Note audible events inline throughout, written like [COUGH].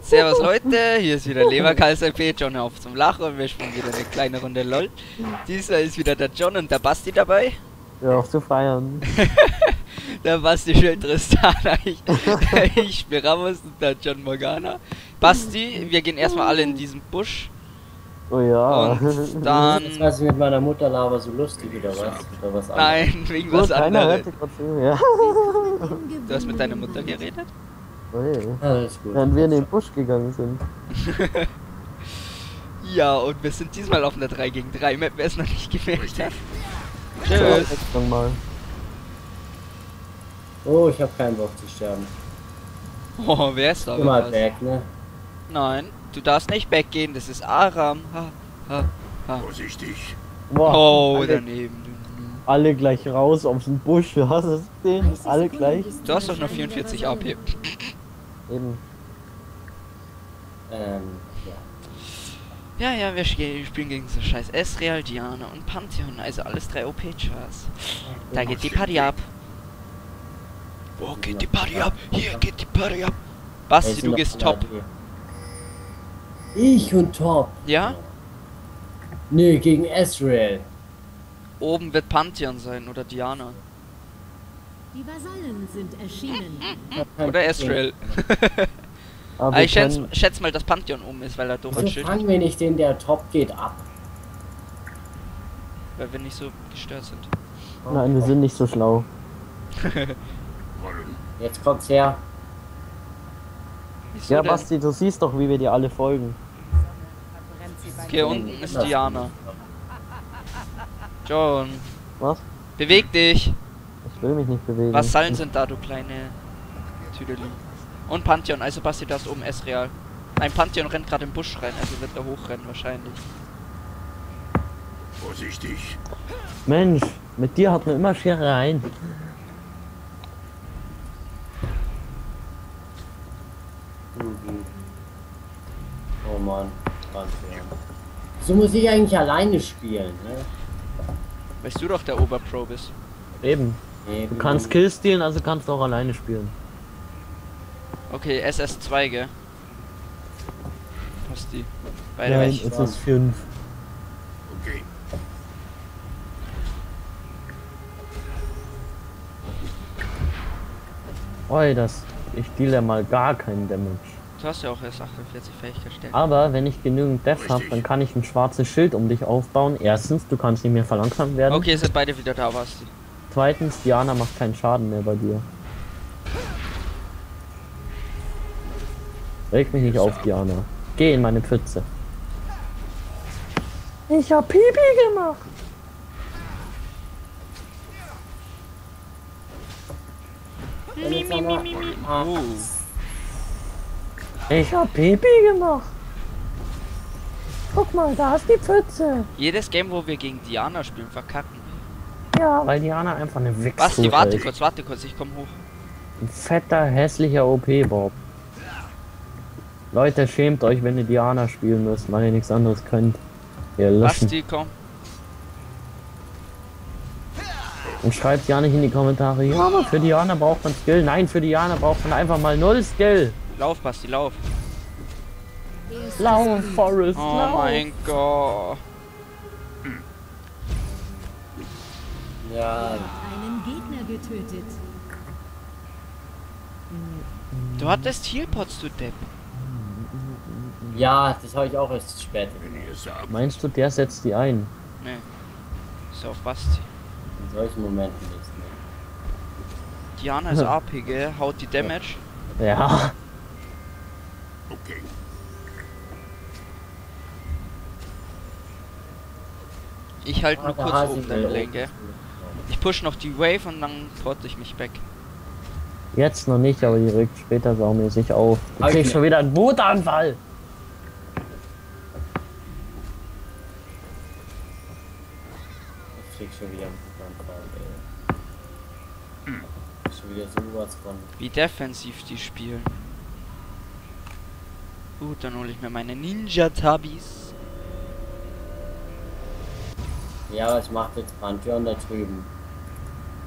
Servus Leute, hier ist wieder Leberkals LP, John auf zum Lachen und wir spielen wieder eine kleine Runde LOL. Diesmal ist wieder der John und der Basti dabei. Ja, auf zu feiern. [LAUGHS] der Basti spielt Tristana, [LAUGHS] ich, ich spiele Ramos und der John Morgana. Basti, wir gehen erstmal alle in diesen Busch. Oh ja. Und [LAUGHS] dann... Jetzt weiß ich mit meiner Mutter laber so lustig oder was? Oder was Nein, wegen Gut, was anderes. Du hast mit deiner Mutter geredet? Oh je. Alles gut. Während wir in den Busch gegangen sind. [LAUGHS] Ja, und wir sind diesmal auf einer 3 gegen 3 Map, wer es noch nicht gemerkt hat. [LAUGHS] Tschüss. mal. Oh, ich hab keinen Bock zu sterben. Oh, wer ist da? Immer Was? weg, ne? Nein, du darfst nicht weggehen, das ist Aram. Ha, ha, ha. Vorsichtig. Boah, Oh, alle, daneben. alle gleich raus auf den Busch. Du hast es den. Alle gleich. Du hast doch noch 44 AP. Eben. Ähm, ja. Ja, ja, wir spielen gegen so scheiß Esreal, Diana und Pantheon, also alles drei OP-Chars. Da geht die Party ab. Wo geht die Party ab? Hier geht die Party ab. Basti, du gehst top. Ich und Top. Ja? Nö, gegen Ezreal. Oben wird Pantheon sein oder Diana. Die Vasallen sind erschienen. Oder Esreal. Aber Ah, ich schätze schätz mal, dass Pantheon oben ist, weil er Schild fangen wir nicht den, der Top geht, ab? weil wir nicht so gestört sind. nein, wir sind nicht so schlau. [LAUGHS] Jetzt kommt's her. Wieso Ja, denn? Basti, du siehst doch, wie wir dir alle folgen. Okay, unten ist Diana. John, Was? beweg dich. Ich will mich nicht bewegen. Vasallen sind da, du kleine Tüdeli. Und Pantheon, also Basti, da ist oben S-Real. Ein Pantheon rennt gerade im Busch rein, also wird er hochrennen wahrscheinlich. Vorsichtig. Mensch, mit dir hat man immer Scherereien. Mhm. Oh Mann. Pantheon. So muss ich eigentlich alleine spielen, ne? Weißt du doch, der Oberpro bist. Eben. Du kannst Kill stehlen, also kannst du auch alleine spielen. Okay, SS2, gell? Basti. Beide Nein, weg. es ist 5. Okay. Oi, das. Ich deale mal gar keinen Damage. Du hast ja auch erst 48 Fähigkeit stärker. Aber wenn ich genügend Death habe, dann kann ich ein schwarzes Schild um dich aufbauen. Erstens, du kannst nicht mehr verlangsamt werden. Okay, sind beide wieder da, Basti. Zweitens, Diana macht keinen Schaden mehr bei dir. Reg mich nicht auf, Diana. Geh in meine Pfütze. Ich hab Pipi gemacht. Uh, Ich hab Pipi gemacht. Guck mal, da ist die Pfütze. jedes Game, wo wir gegen Diana spielen, verkacken. Ja, weil Diana einfach eine Wichse Basti, warte ist. kurz, warte kurz, ich komm hoch. Ein fetter, hässlicher OP-Bob. Leute, schämt euch, wenn ihr Diana spielen müsst, weil ihr nichts anderes könnt. Ihr löschen. Basti, komm. Und schreibt ja nicht in die Kommentare, ja, aber für Diana braucht man Skill. Nein, für Diana braucht man einfach mal null Skill. Lauf, Basti, lauf. Lauf, Forest, Oh lauf. mein Gott. Ja, Einen Gegner getötet. Du hattest Healpots, du Depp. ja, das habe ich auch erst spät. Meinst du, der setzt die ein? Nee. Ist auf Basti. In solchen Momenten ist ne? Diana ist [LAUGHS] AP, gell? Haut die Damage. Ja. okay. Ich halte nur Ah, kurz oben oben. gell? Ich push noch die Wave und dann porte ich mich back. Jetzt noch nicht, aber die regt später saumäßig auf. Du ich kriegst mir- schon wieder einen Wutanfall. Ich krieg schon wieder einen Anfall, ey. Schon wieder sowas von. Wie defensiv die spielen. Gut, dann hole ich mir meine Ninja-Tabis. Ja, was macht jetzt Pantheon da drüben?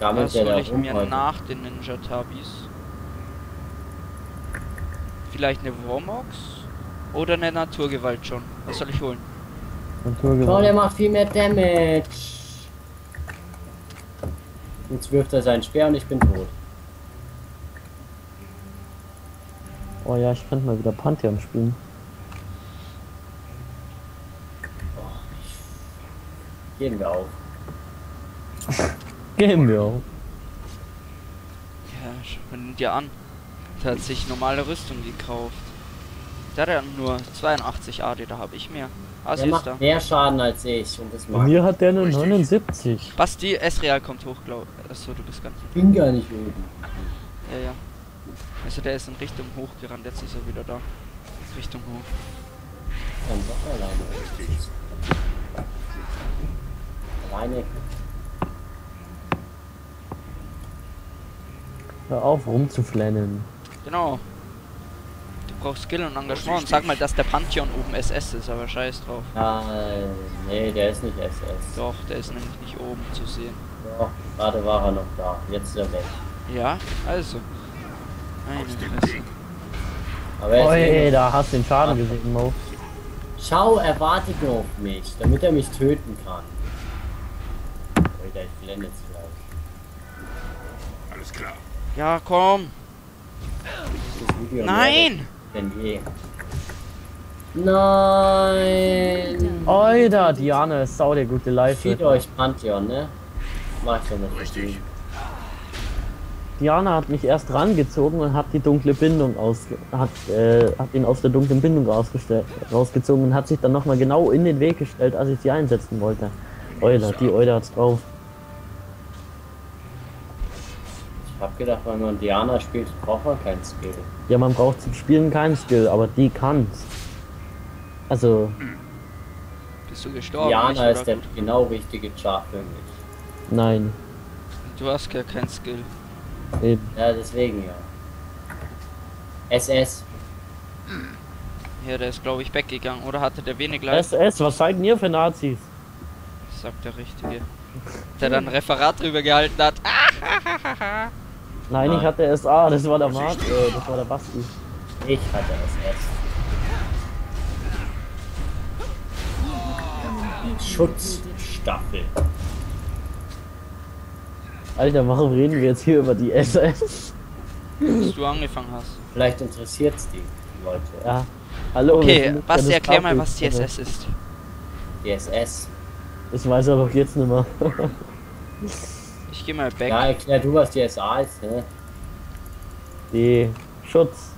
Der da hole ich mir heute? nach den Ninja-Tabis. Vielleicht eine Warmox oder eine Naturgewalt schon. Was soll ich holen? Oh, der Naturgewalt. macht viel mehr Damage. Jetzt wirft er sein Speer und ich bin tot. Oh ja, ich könnte mal wieder Pantheon spielen. Gehen wir auf. [LAUGHS] Gehen wir auch. Ja, schau ihn dir an. Der hat sich normale Rüstung gekauft. Der hat ja nur 82 AD, da habe ich mehr. Asi Der ist macht da. mehr Schaden als ich und das Bei macht. mir hat der nur Richtig. 79. Basti, Esreal kommt hoch, glaub Achso, du bist ganz. Ich bin gar nicht oben. Ja, ja. Also der ist in Richtung hoch gerannt, jetzt ist er wieder da. Richtung hoch. Dann doch alleine. Alleine. Hör auf rumzuflennen. Genau. Du brauchst Skill und Engagement. Und sag mal, dass der Pantheon oben SS ist, aber scheiß drauf. Ja, äh, nee, der ist nicht SS. Doch, der ist nämlich nicht oben zu sehen. Doch, gerade war er noch da. Jetzt ist er weg. Ja, also. Meine er eh Oi, noch- da hast du den Schaden gesehen, Mo. Schau, er wartet nur auf mich, damit er mich töten kann. Alter, ich blende jetzt gleich. Alles klar. Ja, komm. Das Video Nein! Denn je. Nein! Da, Diana ist sau der gute Live. Feed euch Pantheon, ne? Mach ich doch nicht. Richtig. Diana hat mich erst rangezogen und hat die dunkle Bindung aus hat, äh, hat ihn aus der dunklen Bindung rausgestellt, rausgezogen und hat sich dann nochmal genau in den Weg gestellt, als ich sie einsetzen wollte. Euler, die Euler hat's drauf. Hab gedacht, wenn man Diana spielt, braucht man kein Skill. Ja, man braucht zum Spielen keinen Skill, aber die kann's. Also, Bist du gestorben? Diana ist der genau richtige Char für mich. nein. Du hast gar kein Skill. Eben. Ja, deswegen ja. SS. Ja, der ist glaube ich weggegangen. Oder hatte der wenig Leid? SS, was seid denn ihr für Nazis? Sagt der Richtige. Der dann ein Referat drüber gehalten hat. Ah, Nein, ich Nein. hatte SA, das war der Mark, äh, das war der Basti. Ich hatte SS. Schutzstaffel. Alter, warum reden wir jetzt hier über die SS? bis du angefangen hast. Vielleicht interessiert's die Leute. Ja. Hallo. Okay, Basti, erklär mal, was die. SS ist. Die SS. Ich weiß aber jetzt nicht mehr. [LAUGHS] Ich geh mal back. Ja, erklär du, was die SA ist, ne? Die Schutz.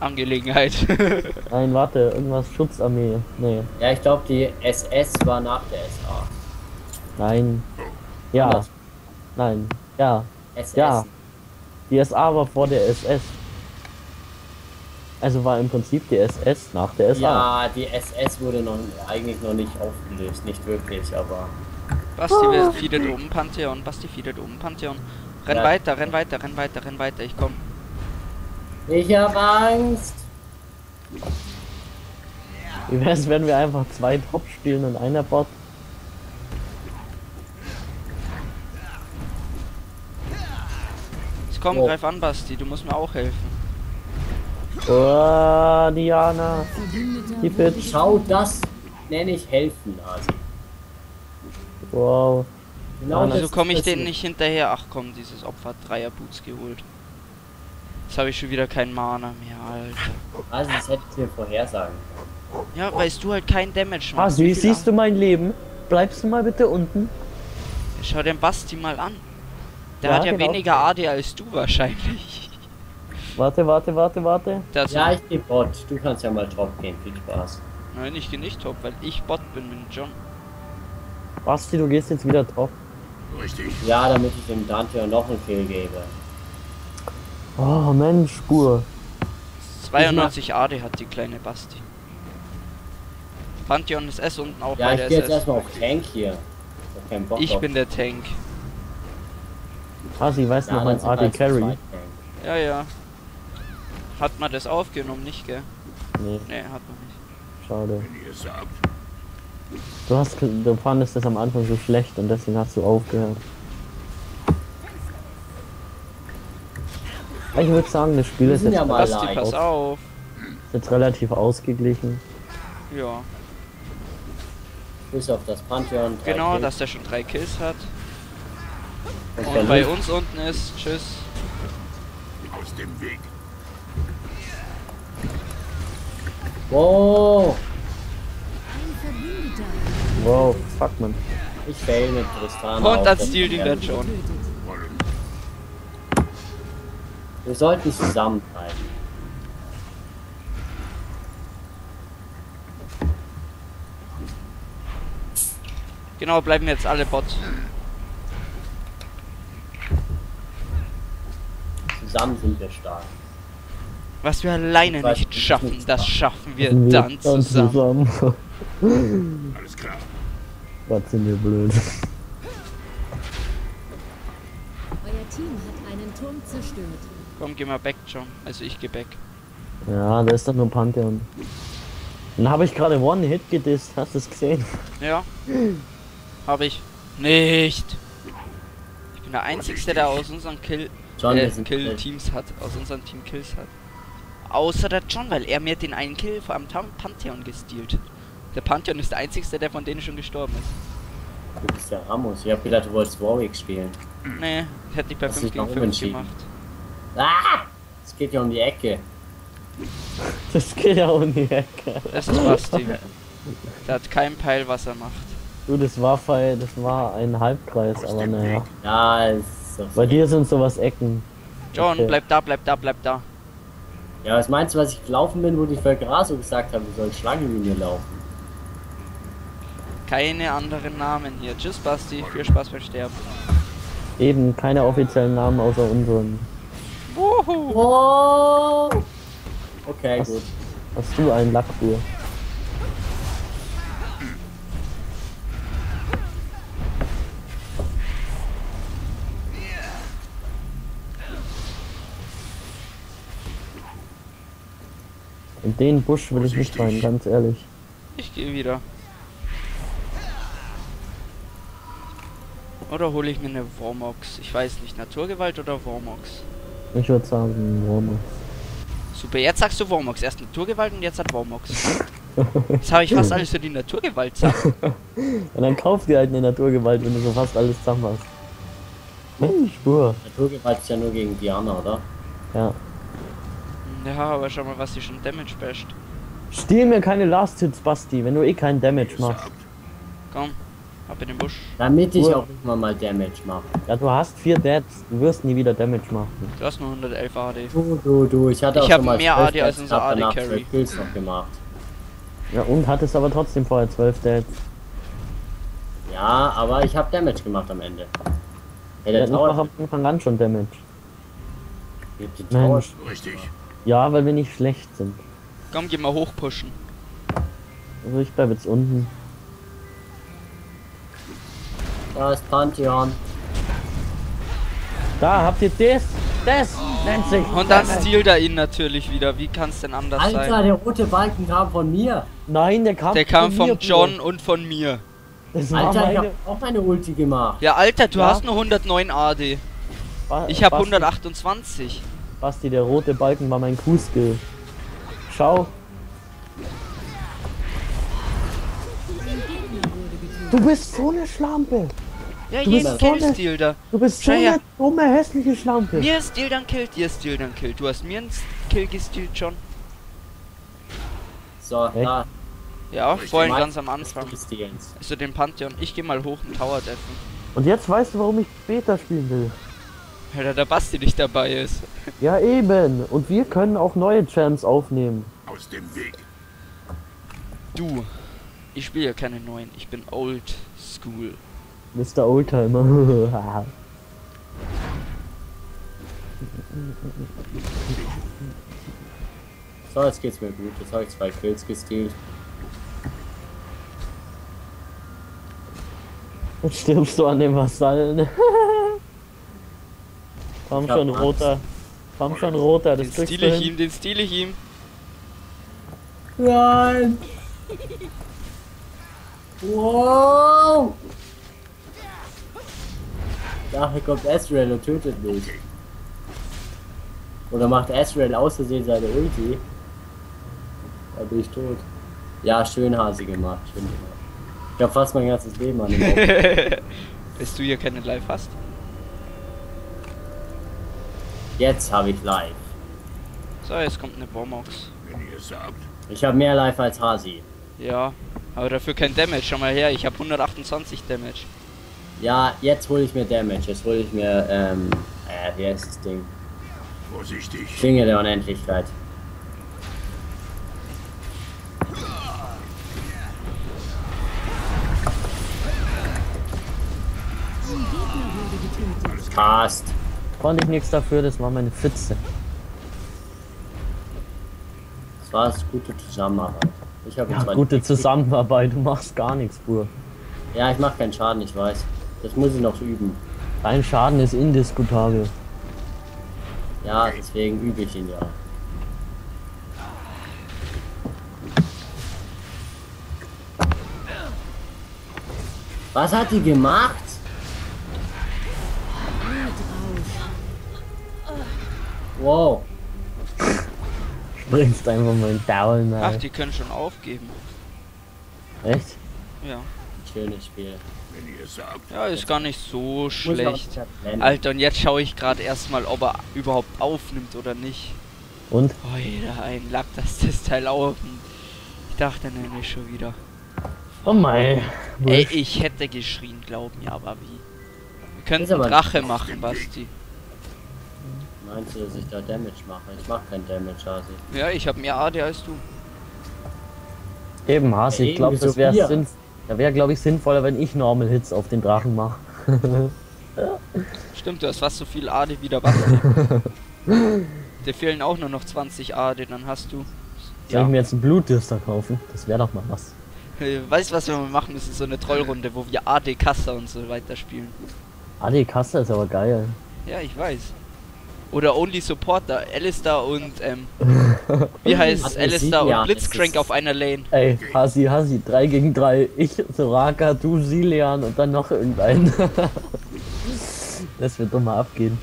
Angelegenheit. [LAUGHS] Nein, warte, irgendwas Schutzarmee. Nee, Ja, ich glaube, die SS war nach der SA. nein. Ja, Anders. nein. Ja, SS. Ja. die SA war vor der SS. Also war im Prinzip die SS nach der SA. Ja, die SS wurde noch eigentlich noch nicht aufgelöst, nicht wirklich, aber Basti wer feedet oben Pantheon. Basti feedet oben Pantheon. Renn Ja. weiter, renn weiter, renn weiter, renn weiter. Ich komm. ich hab Angst. Wie wär's, wenn wir einfach zwei Top spielen und einer Bot? Jetzt komm, Oh. greif an, Basti. Du musst mir auch helfen. Oh, Diana. Die Bitch. Schau, das nenne ich helfen, Asi. Wow. Genau das Also ist komme ich denen nicht hinterher. Ach komm, dieses Opfer hat Dreier Boots geholt. Jetzt habe ich schon wieder keinen Mana mehr, Alter. Also, das hätte ich dir vorhersagen. Ja, weißt du halt kein Damage Ah, machst. sie, Wie siehst du mein Leben? Bleibst du mal bitte unten? Schau den Basti mal an. Der Ja, hat ja genau. weniger AD als du wahrscheinlich. Warte, warte, warte, warte. So- Ja, ich geh Bot. Du kannst ja mal top gehen. Viel Spaß. Nein, ich geh nicht top, weil ich Bot bin mit John. Basti, du gehst jetzt wieder drauf. Richtig. Ja, damit ich dem Dante noch einen Kill gebe. Oh, Mensch, Spur. 92 AD hat die kleine Basti. Pantheon ist S unten auch Ja, bei ich der gehe jetzt SS. erstmal auf Tank hier. Ich hab keinen Bock Ich bin der Tank. Ah, sie weiß Ja, noch mein AD halt Carry. Ja, ja. Hat man das aufgenommen, nicht, gell? Nee, Nee, hat man nicht. schade. Du hast, du fandest das am Anfang so schlecht und deswegen hast du aufgehört. Ich würde sagen, das Spiel ist jetzt ja mal Basti, pass auf. Ist jetzt relativ ausgeglichen. Ja, Bis auf das Pantheon. drei genau, Kills. dass der schon drei Kills hat. Und Und bei uns unten ist, tschüss. Aus dem Weg. Wow, Wow, fuck man. ich fail mit Tristana. Und dann Berlin. John. getötet. Wollen. Wir sollten zusammenhalten. Genau, bleiben jetzt alle Bot. Zusammen sind wir stark. Was wir alleine weiß nicht schaffen, das schaffen wir Wir dann zusammen. zusammen. Alles [LAUGHS] klar. [LAUGHS] Was sind wir blöd. Euer Team hat einen Turm zerstört. Komm, geh mal back, John. Also ich geh back. Ja, da ist doch nur Pantheon. Dann habe ich gerade One-Hit gedisst, hast du es gesehen? Ja. Habe ich. Nicht. Ich bin der Einzige, der aus unseren Kill, John, äh, wir sind Kill-Teams hat. Aus unserem Team Kills hat. Außer der John, weil er mir den einen Kill am Tam- Pantheon gestealt. Der Pantheon ist der Einzige, der von denen schon gestorben ist. Du bist der Ramos. Ich hab gedacht, du wolltest Warwick spielen. Nee, hätte ich bei Hast 5 dich noch gegen 5 umentschieden. gemacht. Ah! Es geht ja um die Ecke. Das geht ja um die Ecke. Das ist Basti. Der hat keinen Peil, was er macht. Du, das war das war ein Halbkreis, aber naja. Ja, es ist doch Bei dir sind sowas Ecken. John, Okay. bleib da, bleib da, bleib da. Ja, was meinst du, was ich gelaufen bin, wo die Völkeraso gesagt haben, wir sollen Schlangenlinie laufen? Keine anderen Namen hier. Tschüss, Basti. Viel Spaß beim Sterben. Eben keine offiziellen Namen außer unseren. Wuhu. Oh! Okay, Was? gut. Hast du einen Lackbuhr? In den Busch will ich nicht rein, ganz ehrlich. Ich gehe wieder. Oder hole ich mir eine Wormox? Ich weiß nicht, Naturgewalt oder Wormox? Ich würde sagen, Worme. Super, jetzt sagst du Wormox. Erst Naturgewalt und jetzt hat Wormox. [LAUGHS] Jetzt habe ich fast alles für die Naturgewalt sagen. Und [LAUGHS] dann kauf dir halt eine Naturgewalt, wenn du so fast alles zusammen hast. Hey, Spur. Naturgewalt ist ja nur gegen Diana, oder? Ja. Ja, aber schau mal, was sie schon Damage basht. Stiehl mir keine Last Hits, Basti, wenn du eh keinen Damage machst. Komm, ab in den Busch. Damit ich Gut. auch immer mal Damage mache. Ja, du hast vier Deads, du wirst nie wieder Damage machen. Du hast nur 111 AD. Du, du, du, ich hatte Ich auch mal mehr 12 AD als unser AD-Carry. 12 Kills noch gemacht. Ja, und hattest aber trotzdem vorher zwölf Deads. Ja, aber ich habe Damage gemacht am Ende. Ja, Der noch Tower. am Anfang an schon Damage. Den Tower. Mensch. Richtig. Ja, weil wir nicht schlecht sind. Komm, geh mal hochpushen. Also ich bleib jetzt unten. Da ist Pantheon. Da habt ihr das, das nennt sich. Und dann stiehlt er ihn natürlich wieder. Wie kann es denn anders Alter, sein? der rote Balken kam von mir. Nein, der kam. Der kam von mir, John und von mir. Das Alter, ich meine. hab auch meine Ulti gemacht. Ja, Alter, du Ja. hast nur 109 AD. Ba- Ich habe Basti- 128. Basti, der rote Balken war mein Q-Skill. Schau, du bist so eine Schlampe. Ja, Du jeden bist so Kill eine- stealt er. Du bist so eine dumme, hässliche Schlampe. Mir stealt dann killt, ihr stealt dann killt. Du hast mir einen Kill gestealt, John. So, Echt? da. Ja, vorhin ganz am Anfang. du Steals. Also den Pantheon. Ich geh mal hoch und Tower deffen. Und jetzt weißt du, warum ich Beta spielen will. Weil da der Basti nicht dabei ist. Ja, eben. Und wir können auch neue Champs aufnehmen. Aus dem Weg. Du. Ich spiele ja keine neuen. Ich bin old school. Mr. Oldtimer. [LAUGHS] So, jetzt geht's mir gut. Jetzt habe ich zwei Kills gestealt. Jetzt stirbst du an den Vasallen. [LAUGHS] Komm Ich hab schon, Angst. roter. Komm schon, roter. Das Den du ich ihm, den steal ich ihm. Nein! Wow! Daher kommt Ezreal und tötet mich. Oder macht Ezreal aus Versehen seine Ulti. Da bin ich tot. Ja, schön Hasi gemacht, schön gemacht. Ich hab fast mein ganzes Leben an dem Auge. Bis du hier keine Live hast. Jetzt habe ich live. So, jetzt kommt eine Bombox. Wenn ihr sagt, Ich habe mehr live als Hasi. Ja, aber dafür kein Damage. Schau mal her, ich habe 128 Damage. Ja, jetzt hole ich mir Damage. Jetzt hole ich mir, ähm, äh, wie heißt das Ding? vorsichtig. Klinge der Unendlichkeit. Passt. Konnte ich nichts dafür, das war meine Pfütze. Das war das gute Zusammenarbeit. Ich habe Ja, gute Zusammenarbeit, du machst gar nichts, Bur. Ja, ich mache keinen Schaden, ich weiß. Das muss ich noch üben. Dein Schaden ist indiskutabel. Ja, deswegen übe ich ihn ja. Was hat die gemacht? Wow. Springst einfach mal in Down, Ach, ey. die können schon aufgeben. Echt? Ja. Schönes Spiel. Wenn ihr sagt, Ja, ist gar nicht so schlecht. Alter, und jetzt schaue ich gerade erstmal, ob er überhaupt aufnimmt oder nicht. Und? Alter, ein Lack, dass das Teil auf. Ich dachte nämlich schon wieder. Oh mein. Ey, ich hätte geschrien, glaub mir, aber wie? Wir könnten Drache machen, Basti. Meinst du, dass ich da Damage mache? Ich mache kein Damage, Hasi. Ja, ich habe mehr AD als du. Eben, Hasi, Ja, ich glaube, das wäre vier. Da wäre, glaube ich, sinnvoller, wenn ich Normal Hits auf den Drachen mache. [LAUGHS] Stimmt, du hast fast so viel AD wie der Basti. [LAUGHS] Dir fehlen auch nur noch 20 AD, dann hast du. Soll ich mir jetzt einen Blutdürster kaufen? Das wäre doch mal was. [LAUGHS] Weißt du, was wir mal machen müssen? So eine Trollrunde, wo wir AD Kassa und so weiter spielen. AD Kasse ist aber geil. Ja, ich weiß. Oder Only Supporter, Alistair und, ähm, wie [LAUGHS] heißt Alistair und Blitzcrank ist- auf einer Lane? Ey, Hasi, Hasi, 3 gegen 3. Ich, Soraka, du, Silian und dann noch irgendein. [LAUGHS] das wird doch mal abgehen.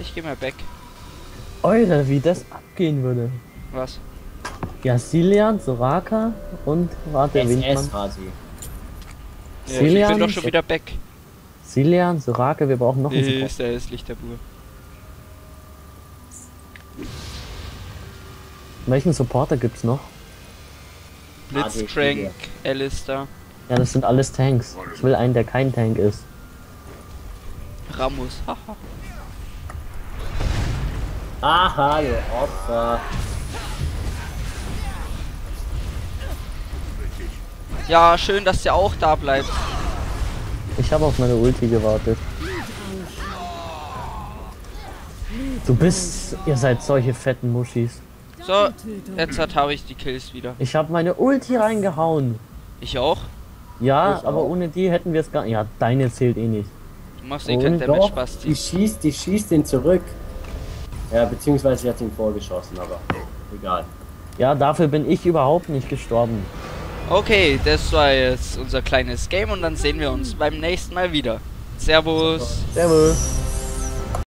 Ich geh mal back. Alter, wie das abgehen würde. Was? Ja, Silian, Soraka und warte, wen SS, man? Hasi. Ja, ich bin doch schon wieder back. Silian, Soraka, wir brauchen noch einen Nee, Support. ist der hässlich, der Bur. Welchen Supporter gibt's noch? Blitzcrank, Alistair, Ja, das sind alles Tanks. Ich will einen, der kein Tank ist. Ramos. Haha. Aha, du Opfer. ja, schön, dass der auch da bleibt. Ich habe auf meine Ulti gewartet. Du bist, ihr seid solche fetten Muschis. So, jetzt habe ich die Kills wieder. Ich habe meine Ulti reingehauen. Ich auch? Ja, Ich aber auch. ohne die hätten wir es gar Ja, deine zählt eh nicht. Du machst eh kein Damage, Doch, die Basti. schießt, die schießt ihn zurück. Ja, beziehungsweise sie hat ihn vorgeschossen, aber egal. Ja, dafür bin ich überhaupt nicht gestorben. Okay, das war jetzt unser kleines Game und dann sehen wir uns beim nächsten Mal wieder. Servus. Servus.